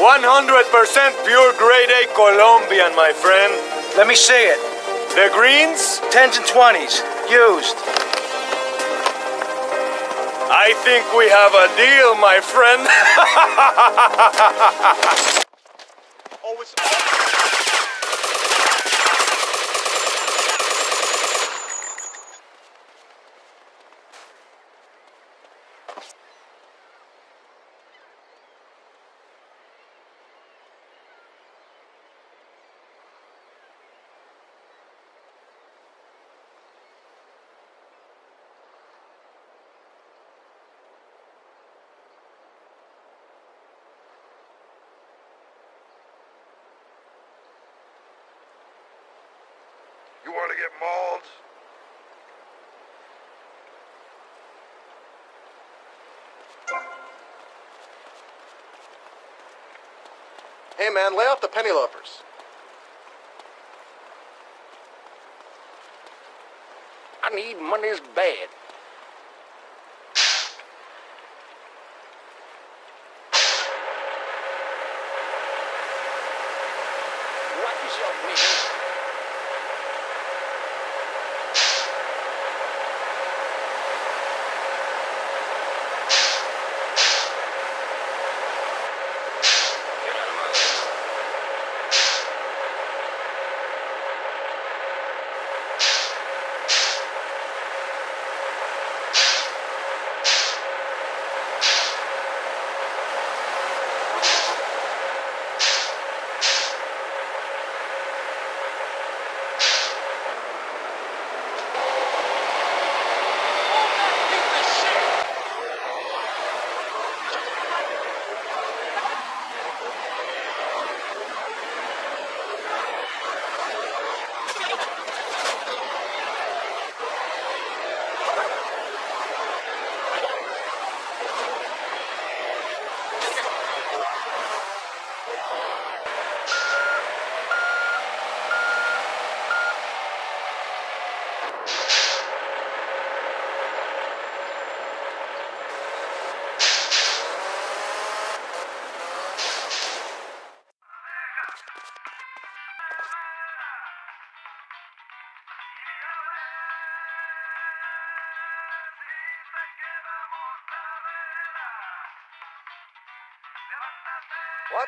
100% pure grade A Colombian, my friend. Let me see it. The greens? 10s and 20s. Used. I think we have a deal, my friend. oh, You want to get mauled? Hey man, lay off the penny loafers. I need money's bad.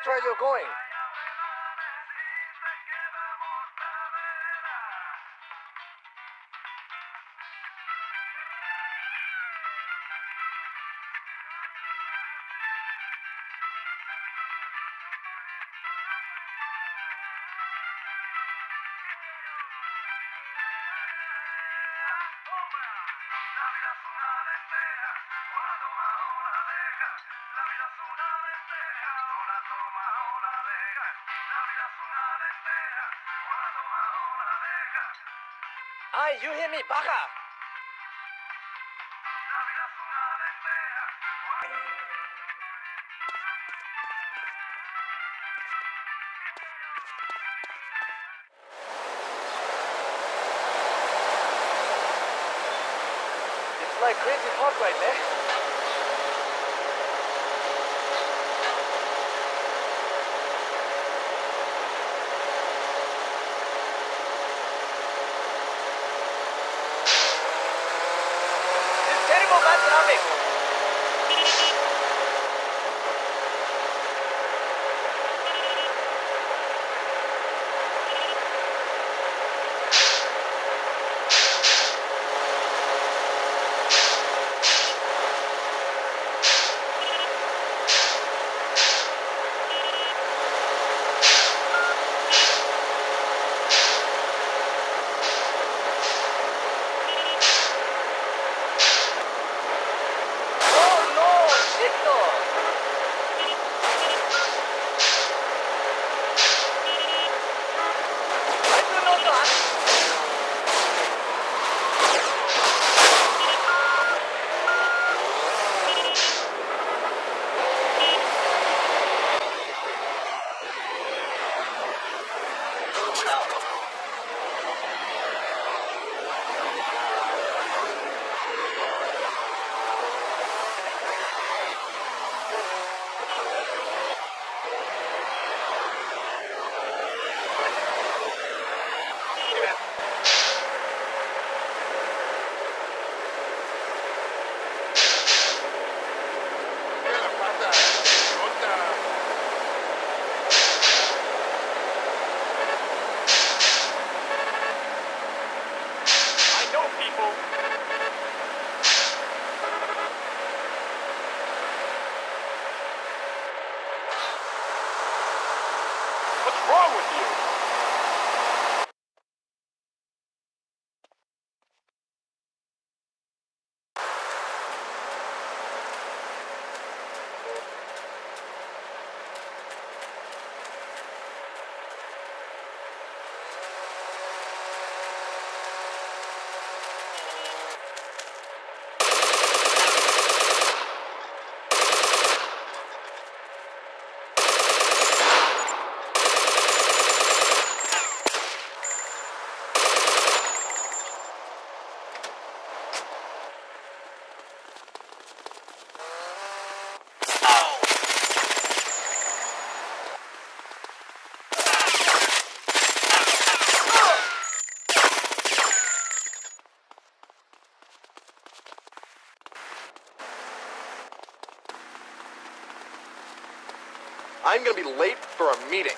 Watch where you're going. Hey, you hear me, baka? It's like crazy hot right there. 400. with you. I'm gonna be late for a meeting.